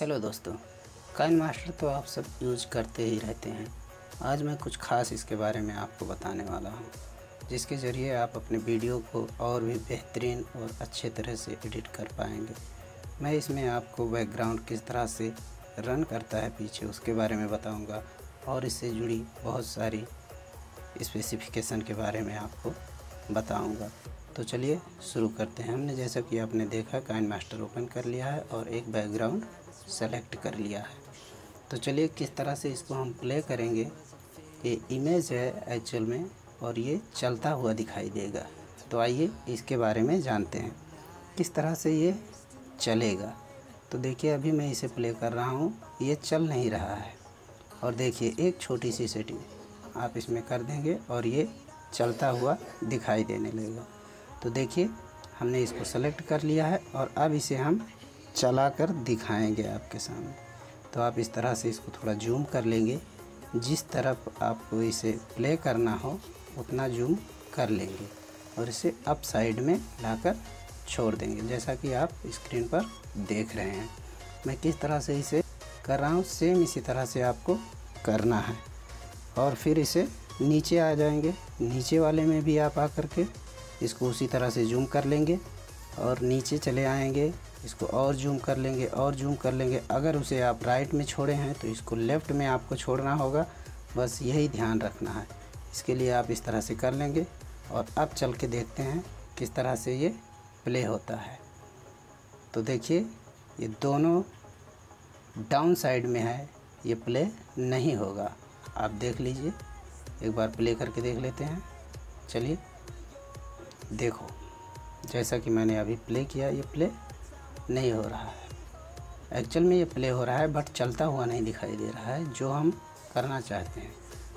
Hello दोस्तों, Kine master तो आप सब यूज़ करते ही रहते हैं। आज मैं कुछ खास इसके बारे में आपको बताने वाला हूँ, जिसके ज़रिए आप अपने वीडियो को और भी बेहतरीन और अच्छे तरह से एडिट कर पाएँगे। मैं इसमें आपको बैकग्राउंड किस तरह से रन करता है पीछे उसके बारे में बताऊँगा और इससे जुड़ी बहुत सारी स्पेसिफिकेशन के बारे में आपको बताऊँगा। तो चलिए शुरू करते हैं। हमने जैसा कि आपने देखा, काइन मास्टर ओपन कर लिया है और एक बैकग्राउंड सेलेक्ट कर लिया है। तो चलिए किस तरह से इसको हम प्ले करेंगे। ये इमेज है एक्चुअल में और ये चलता हुआ दिखाई देगा। तो आइए इसके बारे में जानते हैं, किस तरह से ये चलेगा। तो देखिए, अभी मैं इसे प्ले कर रहा हूँ। ये चल नहीं रहा है। और देखिए, एक छोटी सी सेटिंग आप इसमें कर देंगे और ये चलता हुआ दिखाई देने लगेगा। तो देखिए, हमने इसको सेलेक्ट कर लिया है और अब इसे हम चला कर दिखाएँगे आपके सामने। तो आप इस तरह से इसको थोड़ा जूम कर लेंगे। जिस तरफ़ आपको इसे प्ले करना हो, उतना जूम कर लेंगे और इसे अप साइड में लाकर छोड़ देंगे। जैसा कि आप स्क्रीन पर देख रहे हैं। मैं किस तरह से इसे कर रहा हूँ सेम इसी तरह से आपको करना है। और फिर इसे नीचे आ जाएँगे। नीचे वाले में भी आप आकर के इसको उसी तरह से जूम कर लेंगे और नीचे चले आएँगे। इसको और जूम कर लेंगे, और जूम कर लेंगे। अगर उसे आप राइट में छोड़े हैं तो इसको लेफ़्ट में आपको छोड़ना होगा। बस यही ध्यान रखना है। इसके लिए आप इस तरह से कर लेंगे और अब चल के देखते हैं किस तरह से ये प्ले होता है। तो देखिए, ये दोनों डाउन साइड में है, ये प्ले नहीं होगा। आप देख लीजिए। एक बार प्ले करके देख लेते हैं। चलिए, देखो। जैसा कि मैंने अभी प्ले किया, ये प्ले नहीं हो रहा है। एक्चुअल में ये प्ले हो रहा है बट चलता हुआ नहीं दिखाई दे रहा है, जो हम करना चाहते हैं।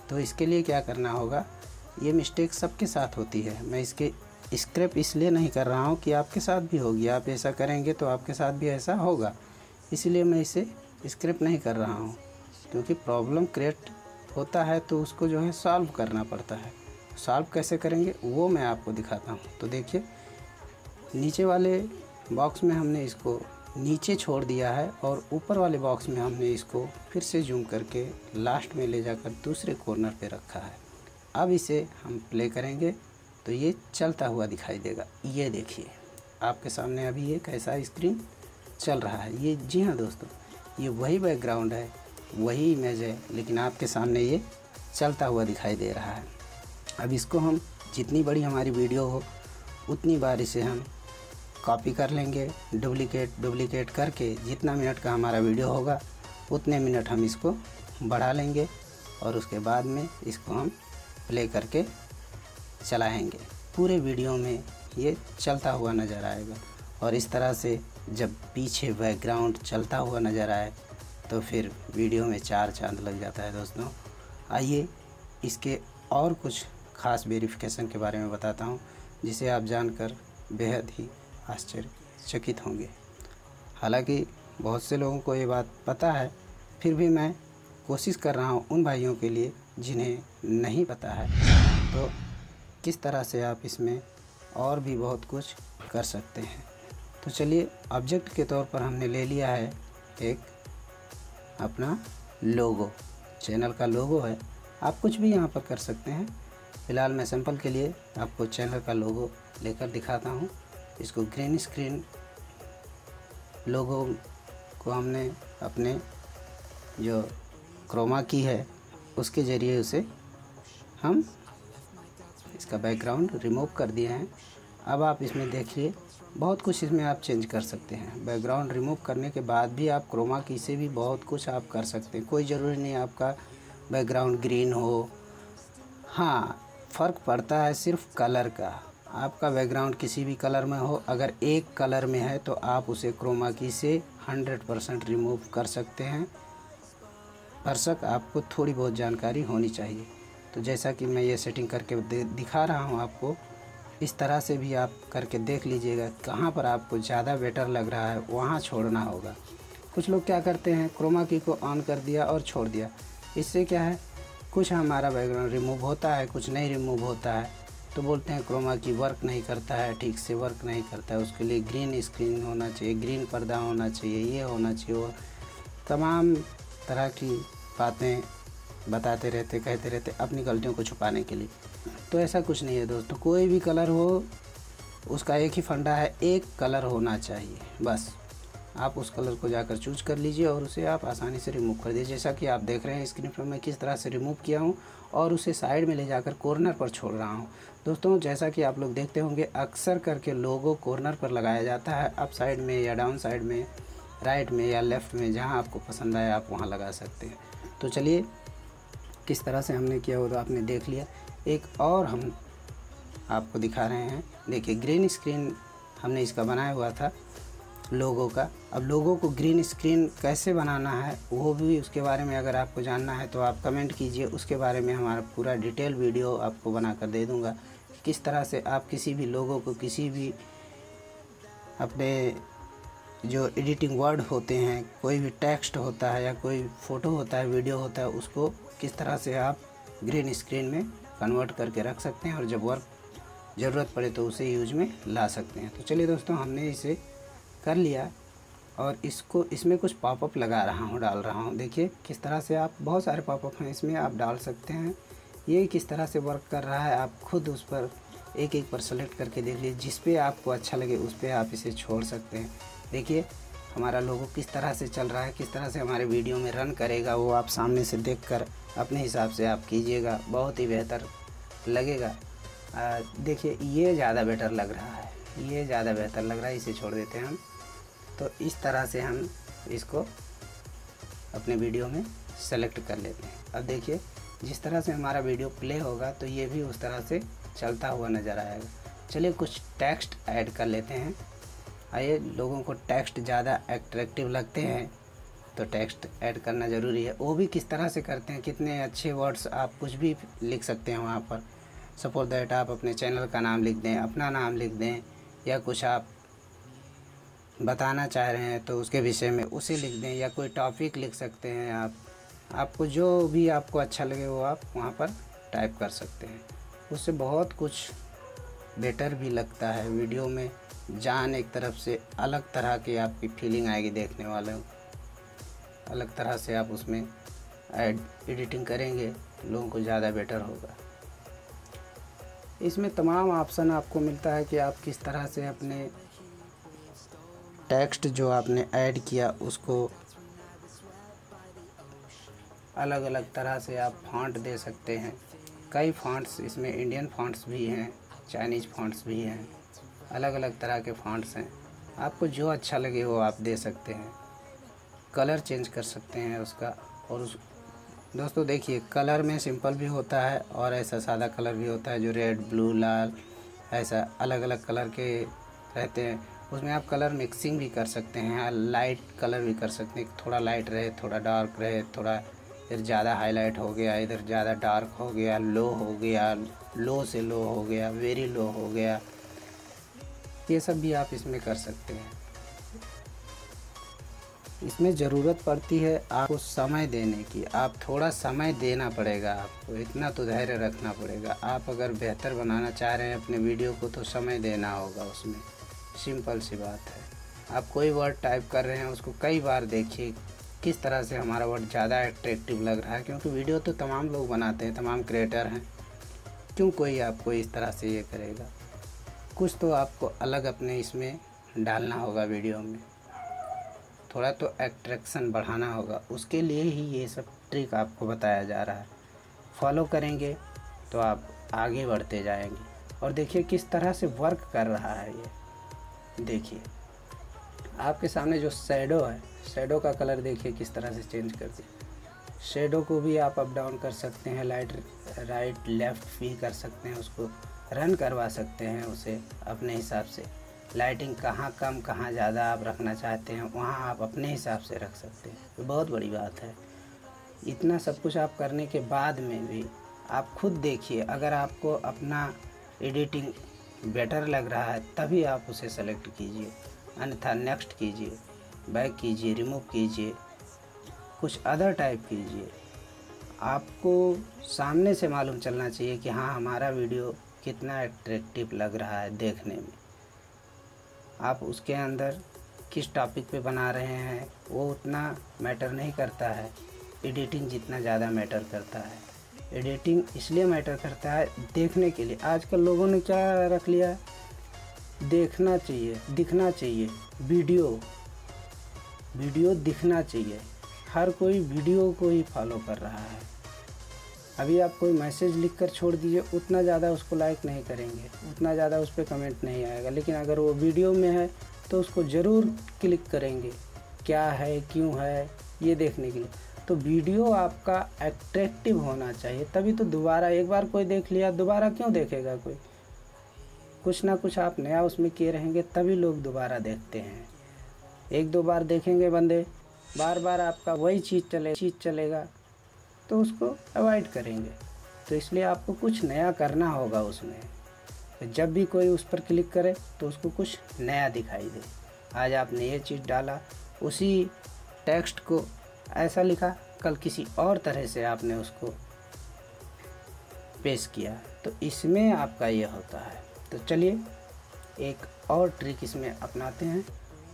तो इसके लिए क्या करना होगा? ये मिस्टेक सबके साथ होती है। मैं इसके स्क्रैप इसलिए नहीं कर रहा हूँ कि आपके साथ भी होगी। आप ऐसा करेंगे तो आपके साथ भी ऐसा होगा। इसलिए मैं इसे स्क्रैप नहीं कर रहा हूँ। क्योंकि प्रॉब्लम क्रिएट होता है तो उसको जो है सॉल्व करना पड़ता है। सॉल्व कैसे करेंगे? वो मैं आपको दिखाता हूँ। तो देखिए, नीचे वाले बॉक्स में हमने इसको नीचे छोड़ दिया है और ऊपर वाले बॉक्स में हमने इसको फिर से जूम करके लास्ट में ले जाकर दूसरे कॉर्नर पे रखा है। अब इसे हम प्ले करेंगे तो ये चलता हुआ दिखाई देगा। ये देखिए, आपके सामने अभी ये कैसा स्क्रीन चल रहा है। ये, जी हाँ दोस्तों, ये वही बैकग्राउंड है, वही इमेज है, लेकिन आपके सामने ये चलता हुआ दिखाई दे रहा है। अब इसको हम जितनी बड़ी हमारी वीडियो हो, उतनी बार इसे हम कॉपी कर लेंगे डुप्लीकेट डुप्लिकेट करके जितना मिनट का हमारा वीडियो होगा, उतने मिनट हम इसको बढ़ा लेंगे और उसके बाद में इसको हम प्ले करके चलाएँगे। पूरे वीडियो में ये चलता हुआ नज़र आएगा और इस तरह से जब पीछे बैकग्राउंड चलता हुआ नज़र आए तो फिर वीडियो में चार चाँद लग जाता है दोस्तों। आइए इसके और कुछ ख़ास वेरिफिकेशन के बारे में बताता हूँ, जिसे आप जानकर बेहद ही आश्चर्यचकित होंगे। हालाँकि बहुत से लोगों को ये बात पता है, फिर भी मैं कोशिश कर रहा हूँ उन भाइयों के लिए जिन्हें नहीं पता है। तो किस तरह से आप इसमें और भी बहुत कुछ कर सकते हैं? तो चलिए ऑब्जेक्ट के तौर पर हमने ले लिया है एक अपना लोगो चैनल का लोगो है। आप कुछ भी यहाँ पर कर सकते हैं। फ़िलहाल मैं सैंपल के लिए आपको चैनल का लोगो लेकर दिखाता हूँ। इसको ग्रीन स्क्रीन लोगों को हमने अपने जो क्रोमा की है, उसके ज़रिए उसे हम इसका बैकग्राउंड रिमूव कर दिए हैं। अब आप इसमें देखिए, बहुत कुछ इसमें आप चेंज कर सकते हैं। बैकग्राउंड रिमूव करने के बाद भी आप क्रोमा की से भी बहुत कुछ आप कर सकते हैं। कोई ज़रूरी नहीं आपका बैकग्राउंड ग्रीन हो। हाँ फ़र्क पड़ता है सिर्फ़ कलर का। आपका बैकग्राउंड किसी भी कलर में हो, अगर एक कलर में है तो आप उसे क्रोमा की से 100 परसेंट रिमूव कर सकते हैं। दर्शक, आपको थोड़ी बहुत जानकारी होनी चाहिए। तो जैसा कि मैं ये सेटिंग करके दिखा रहा हूँ आपको, इस तरह से भी आप करके देख लीजिएगा, कहाँ पर आपको ज़्यादा बेटर लग रहा है, वहाँ छोड़ना होगा। कुछ लोग क्या करते हैं क्रोमा की को ऑन कर दिया और छोड़ दिया। इससे क्या है, कुछ हमारा बैकग्राउंड रिमूव होता है, कुछ नहीं रिमूव होता है। तो बोलते हैं क्रोमा की वर्क नहीं करता है, ठीक से वर्क नहीं करता है, उसके लिए ग्रीन स्क्रीन होना चाहिए ग्रीन पर्दा होना चाहिए, ये होना चाहिए वो तमाम तरह की बातें बताते रहते, कहते रहते अपनी गलतियों को छुपाने के लिए। तो ऐसा कुछ नहीं है दोस्तों, कोई भी कलर हो, उसका एक ही फंडा है, एक कलर होना चाहिए, बस। आप उस कलर को जाकर चूज़ कर लीजिए और उसे आप आसानी से रिमूव कर दीजिए। जैसा कि आप देख रहे हैं स्क्रीन पर मैं किस तरह से रिमूव किया हूँ और उसे साइड में ले जाकर कॉर्नर पर छोड़ रहा हूँ। दोस्तों, जैसा कि आप लोग देखते होंगे, अक्सर करके लोगो कॉर्नर पर लगाया जाता है। अप साइड में या डाउन साइड में राइट में या लेफ़्ट में, जहाँ आपको पसंद आए, आप वहाँ लगा सकते हैं। तो चलिए, किस तरह से हमने किया वो तो आपने देख लिया। एक और हम आपको दिखा रहे हैं। देखिए ग्रीन स्क्रीन हमने इसका बनाया हुआ था। लोगों का। अब लोगों को ग्रीन स्क्रीन कैसे बनाना है, वो भी उसके बारे में अगर आपको जानना है तो आप कमेंट कीजिए। उसके बारे में हमारा पूरा डिटेल वीडियो आपको बना कर दे दूँगा किस तरह से आप किसी भी लोगों को किसी भी अपने जो एडिटिंग वर्ड होते हैं, कोई भी टेक्स्ट होता है या कोई फ़ोटो होता है वीडियो होता है, उसको किस तरह से आप ग्रीन स्क्रीन में कन्वर्ट करके रख सकते हैं और जब वर्क ज़रूरत पड़े तो उसे यूज़ में ला सकते हैं। तो चलिए दोस्तों, हमने इसे कर लिया और इसको, इसमें कुछ पॉपअप लगा रहा हूँ, डाल रहा हूँ। देखिए, किस तरह से आप, बहुत सारे पॉपअप हैं, इसमें आप डाल सकते हैं। ये किस तरह से वर्क कर रहा है, आप खुद उस पर एक एक पर सेलेक्ट करके देख लीजिए। जिस पे आपको अच्छा लगे, उस पर आप इसे छोड़ सकते हैं। देखिए, हमारा लोगो किस तरह से चल रहा है, किस तरह से हमारे वीडियो में रन करेगा, वो आप सामने से देखकर अपने हिसाब से आप कीजिएगा। बहुत ही बेहतर लगेगा। देखिए, ये ज़्यादा बेटर लग रहा है। ये ज़्यादा बेहतर लग रहा है, इसे छोड़ देते हैं हम। तो इस तरह से हम इसको अपने वीडियो में सेलेक्ट कर लेते हैं। अब देखिए, जिस तरह से हमारा वीडियो प्ले होगा तो ये भी उस तरह से चलता हुआ नज़र आएगा। चलिए कुछ टेक्स्ट ऐड कर लेते हैं। आइए, लोगों को टेक्स्ट ज़्यादा एट्रैक्टिव लगते हैं तो टेक्स्ट ऐड करना ज़रूरी है। वो भी किस तरह से करते हैं? कितने अच्छे वर्ड्स आप कुछ भी लिख सकते हैं वहाँ पर। सपोज़ दैट आप अपने चैनल का नाम लिख दें, अपना नाम लिख दें, या कुछ आप बताना चाह रहे हैं तो उसके विषय में उसे लिख दें या कोई टॉपिक लिख सकते हैं आप। आपको जो भी आपको अच्छा लगे वो आप वहाँ पर टाइप कर सकते हैं। उससे बहुत कुछ बेटर भी लगता है वीडियो में। जान एक तरफ़ से अलग तरह की आपकी फीलिंग आएगी देखने वाले। अलग तरह से आप उसमें एडिटिंग करेंगे तो लोगों को ज़्यादा बेटर होगा। इसमें तमाम ऑप्शन आपको मिलता है कि आप किस तरह से अपने टेक्स्ट जो आपने ऐड किया, उसको अलग अलग तरह से आप फॉन्ट दे सकते हैं। कई फॉन्ट्स इसमें इंडियन फॉन्ट्स भी हैं चाइनीज़ फॉन्ट्स भी हैं अलग अलग तरह के फॉन्ट्स हैं। आपको जो अच्छा लगे वो आप दे सकते हैं। कलर चेंज कर सकते हैं उसका, और उस, दोस्तों देखिए, कलर में सिंपल भी होता है और ऐसा सादा कलर भी होता है जो रेड ब्लू लाल, ऐसा अलग अलग कलर के रहते हैं। उसमें आप कलर मिक्सिंग भी कर सकते हैं लाइट कलर भी कर सकते हैं। थोड़ा लाइट रहे, थोड़ा डार्क रहे, थोड़ा इधर ज़्यादा हाईलाइट हो गया, इधर ज़्यादा डार्क हो गया लो हो गया लो से लो हो गया वेरी लो हो गया। ये सब भी आप इसमें कर सकते हैं। इसमें ज़रूरत पड़ती है आपको समय देने की। आप थोड़ा समय देना पड़ेगा आपको, इतना तो धैर्य रखना पड़ेगा। आप अगर बेहतर बनाना चाह रहे हैं अपने वीडियो को तो समय देना होगा उसमें। सिंपल सी बात है। आप कोई वर्ड टाइप कर रहे हैं, उसको कई बार देखिए, किस तरह से हमारा वर्ड ज़्यादा एट्रैक्टिव लग रहा है, क्योंकि वीडियो तो तमाम लोग बनाते हैं, तमाम क्रिएटर हैं। क्यों कोई आपको इस तरह से ये करेगा? कुछ तो आपको अलग अपने इसमें डालना होगा वीडियो में। थोड़ा तो एट्रैक्शन बढ़ाना होगा। उसके लिए ही ये सब ट्रिक आपको बताया जा रहा है। फॉलो करेंगे तो आप आगे बढ़ते जाएँगे। और देखिए किस तरह से वर्क कर रहा है ये। देखिए, आपके सामने जो शेडो है शेडो का कलर देखिए किस तरह से चेंज कर दिया शेडो को भी आप अप डाउन कर सकते हैं लाइट राइट लेफ़्ट भी कर सकते हैं, उसको रन करवा सकते हैं उसे अपने हिसाब से। लाइटिंग कहाँ कम, कहाँ ज़्यादा आप रखना चाहते हैं, वहाँ आप अपने हिसाब से रख सकते हैं। तो बहुत बड़ी बात है। इतना सब कुछ आप करने के बाद में भी आप खुद देखिए, अगर आपको अपना एडिटिंग बेटर लग रहा है, तभी आप उसे सेलेक्ट कीजिए। अन्यथा नेक्स्ट कीजिए बैक कीजिए रिमूव कीजिए, कुछ अदर टाइप कीजिए। आपको सामने से मालूम चलना चाहिए कि हाँ हमारा वीडियो कितना एट्रैक्टिव लग रहा है देखने में। आप उसके अंदर किस टॉपिक पे बना रहे हैं, वो उतना मैटर नहीं करता है। एडिटिंग जितना ज़्यादा मैटर करता है। एडिटिंग इसलिए मैटर करता है देखने के लिए। आजकल लोगों ने क्या रख लिया है? देखना चाहिए, दिखना चाहिए। वीडियो वीडियो दिखना चाहिए। हर कोई वीडियो को ही फॉलो कर रहा है। अभी आप कोई मैसेज लिख कर छोड़ दीजिए, उतना ज़्यादा उसको लाइक नहीं करेंगे। उतना ज़्यादा उस पर कमेंट नहीं आएगा। लेकिन अगर वो वीडियो में है तो उसको ज़रूर क्लिक करेंगे। क्या है, क्यों है, ये देखने के लिए। तो वीडियो आपका अट्रैक्टिव होना चाहिए। तभी तो दोबारा एक बार कोई देख लिया, दोबारा क्यों देखेगा कोई? कुछ ना कुछ आप नया उसमें किए रहेंगे, तभी लोग दोबारा देखते हैं। एक दो बार देखेंगे बंदे बार बार आपका वही चीज़ चले, चीज़ चलेगा तो उसको अवॉइड करेंगे। तो इसलिए आपको कुछ नया करना होगा उसमें। तो जब भी कोई उस पर क्लिक करे तो उसको कुछ नया दिखाई दे। आज आपने ये चीज़ डाला, उसी टेक्स्ट को ऐसा लिखा, कल किसी और तरह से आपने उसको पेश किया। तो इसमें आपका ये होता है। तो चलिए, एक और ट्रिक इसमें अपनाते हैं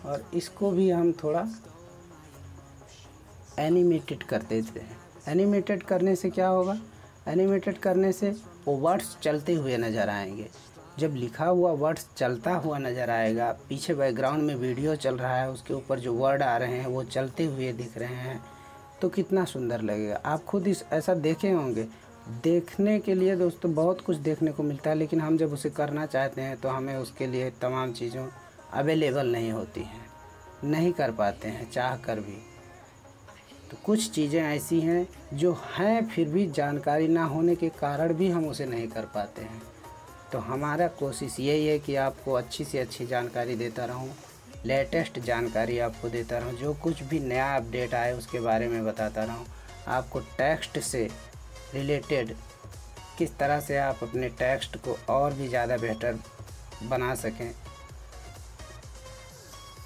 और इसको भी हम थोड़ा एनिमेटेड कर देते हैं। एनिमेटेड करने से क्या होगा? एनिमेटेड करने से वो वर्ड्स चलते हुए नज़र आएँगे। जब लिखा हुआ वर्ड्स चलता हुआ नज़र आएगा, पीछे बैकग्राउंड में वीडियो चल रहा है, उसके ऊपर जो वर्ड आ रहे हैं, वो चलते हुए दिख रहे हैं तो कितना सुंदर लगेगा। आप खुद इस, ऐसा देखे होंगे। देखने के लिए दोस्तों, बहुत कुछ देखने को मिलता है, लेकिन हम जब उसे करना चाहते हैं तो हमें उसके लिए तमाम चीज़ों अवेलेबल नहीं होती हैं। नहीं कर पाते हैं, चाह कर भी। तो कुछ चीज़ें ऐसी हैं, जो हैं, फिर भी जानकारी ना होने के कारण भी हम उसे नहीं कर पाते हैं। तो हमारा कोशिश यही है कि आपको अच्छी से अच्छी जानकारी देता रहूँ, लेटेस्ट जानकारी आपको देता रहूँ, जो कुछ भी नया अपडेट आए उसके बारे में बताता रहूँ। आपको टेक्स्ट से रिलेटेड किस तरह से आप अपने टेक्स्ट को और भी ज़्यादा बेहतर बना सकें।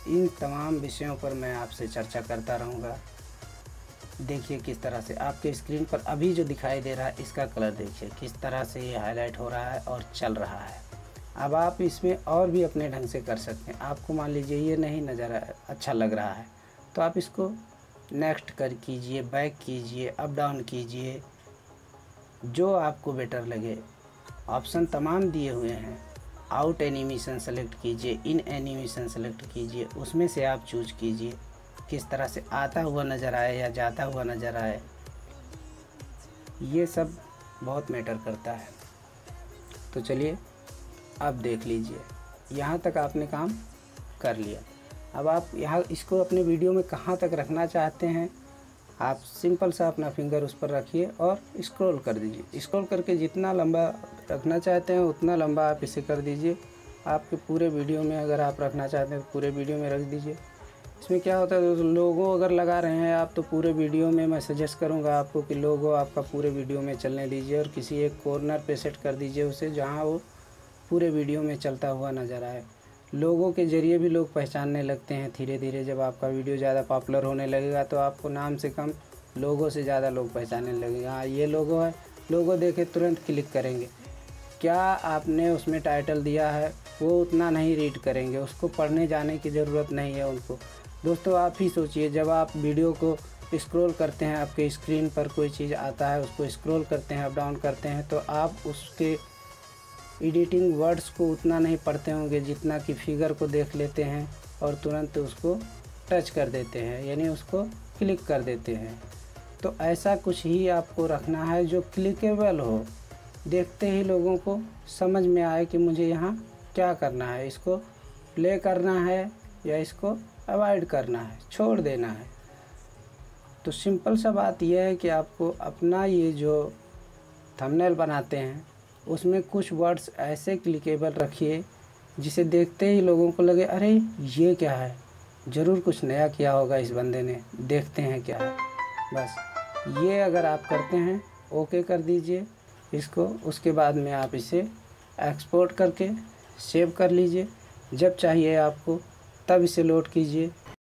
इन तमाम विषयों पर मैं आपसे चर्चा करता रहूँगा। देखिए किस तरह से। आपके स्क्रीन पर अभी जो दिखाई दे रहा है, इसका कलर देखिए, किस तरह से ये हाईलाइट हो रहा है और चल रहा है। अब आप इसमें और भी अपने ढंग से कर सकते हैं। आपको मान लीजिए ये नहीं नज़र अच्छा लग रहा है तो आप इसको नेक्स्ट कर कीजिए बैक कीजिए अप डाउन कीजिए। जो आपको बेटर लगे ऑप्शन तमाम दिए हुए हैं। आउट एनिमेशन सेलेक्ट कीजिए इन एनिमेशन सेलेक्ट कीजिए, उसमें से आप चूज़ कीजिए। किस तरह से आता हुआ नज़र आए या जाता हुआ नज़र आए, ये सब बहुत मैटर करता है। तो चलिए अब देख लीजिए। यहाँ तक आपने काम कर लिया। अब आप यहाँ इसको अपने वीडियो में कहाँ तक रखना चाहते हैं, आप सिंपल सा अपना फिंगर उस पर रखिए और स्क्रॉल कर दीजिए। स्क्रॉल करके जितना लंबा रखना चाहते हैं, उतना लंबा आप इसे कर दीजिए। आपके पूरे वीडियो में अगर आप रखना चाहते हैं तो पूरे वीडियो में रख दीजिए। इसमें क्या होता है तो लोगो अगर लगा रहे हैं आप तो पूरे वीडियो में मैं सजेस्ट करूँगा आपको कि लोगो आपका पूरे वीडियो में चलने दीजिए और किसी एक कॉर्नर पे सेट कर दीजिए उसे, जहाँ वो पूरे वीडियो में चलता हुआ नज़र आए। लोगों के ज़रिए भी लोग पहचानने लगते हैं धीरे धीरे जब आपका वीडियो ज़्यादा पॉपुलर होने लगेगा तो आपको नाम से कम लोगों से ज़्यादा लोग पहचानने लगेंगे। हाँ ये लोगो है, लोगो देखे तुरंत क्लिक करेंगे। क्या आपने उसमें टाइटल दिया है, वो उतना नहीं रीड करेंगे। उसको पढ़ने जाने की ज़रूरत नहीं है उनको। दोस्तों, आप ही सोचिए, जब आप वीडियो को स्क्रॉल करते हैं, आपके स्क्रीन पर कोई चीज़ आता है, उसको स्क्रॉल करते हैं, अप डाउन करते हैं तो आप उसके एडिटिंग वर्ड्स को उतना नहीं पढ़ते होंगे जितना कि फिगर को देख लेते हैं और तुरंत उसको टच कर देते हैं, यानी उसको क्लिक कर देते हैं। तो ऐसा कुछ ही आपको रखना है जो क्लिकेबल हो। देखते ही लोगों को समझ में आए कि मुझे यहाँ क्या करना है, इसको प्ले करना है या इसको अवॉइड करना है, छोड़ देना है। तो सिंपल सा बात यह है कि आपको अपना ये जो थंबनेल बनाते हैं, उसमें कुछ वर्ड्स ऐसे क्लिकेबल रखिए, जिसे देखते ही लोगों को लगे, अरे, ये क्या है? ज़रूर कुछ नया किया होगा इस बंदे ने, देखते हैं क्या है। बस, ये अगर आप करते हैं ओके कर दीजिए। इसको, उसके बाद में आप इसे एक्सपोर्ट करके सेव कर लीजिए। जब चाहिए आपको तब इसे लोड कीजिए।